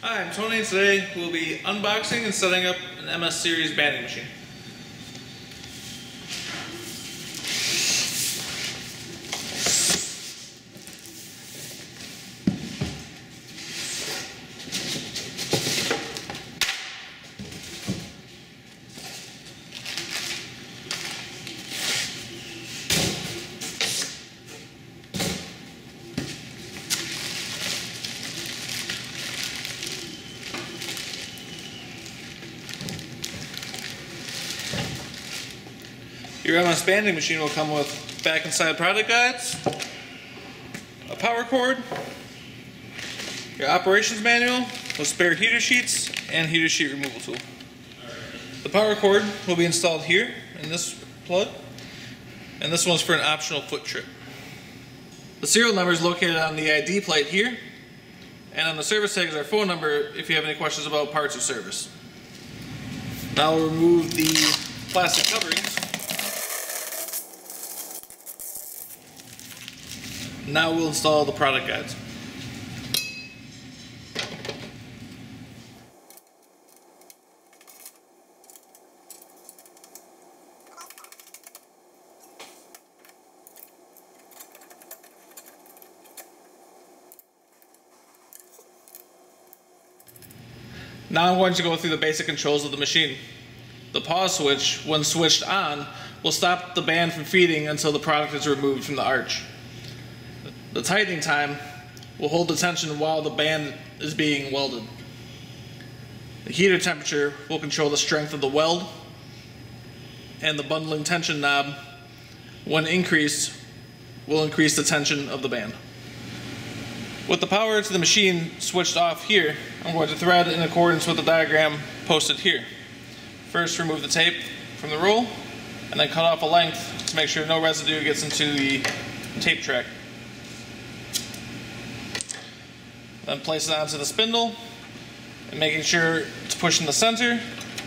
Hi, I'm Tony and today we'll be unboxing and setting up an MS Series banding machine. Your MS banding machine will come with back and side product guides, a power cord, your operations manual with spare heater sheets and heater sheet removal tool. The power cord will be installed here in this plug, and this one's for an optional foot trip. The serial number is located on the ID plate here, and on the service tag is our phone number if you have any questions about parts or service. Now we'll remove the plastic coverings. Now we'll install the product guides. Now I'm going to go through the basic controls of the machine. The pause switch, when switched on, will stop the band from feeding until the product is removed from the arch. The tightening time will hold the tension while the band is being welded. The heater temperature will control the strength of the weld, and the bundling tension knob, when increased, will increase the tension of the band. With the power to the machine switched off here, I'm going to thread in accordance with the diagram posted here. First, remove the tape from the roll, and then cut off a length to make sure no residue gets into the tape track. Then place it onto the spindle, and making sure it's pushing the center,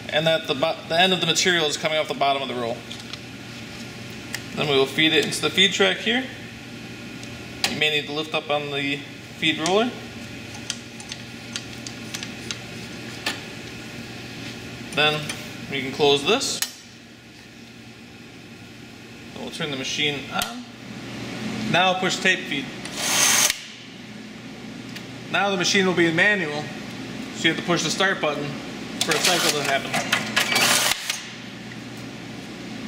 and that the, the end of the material is coming off the bottom of the roll. Then we will feed it into the feed track here. You may need to lift up on the feed roller. Then we can close this. we'll turn the machine on. Now push tape feed. Now the machine will be in manual, so you have to push the start button for a cycle to happen.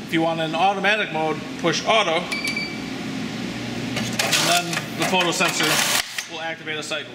If you want an automatic mode, push auto, and then the photo sensor will activate a cycle.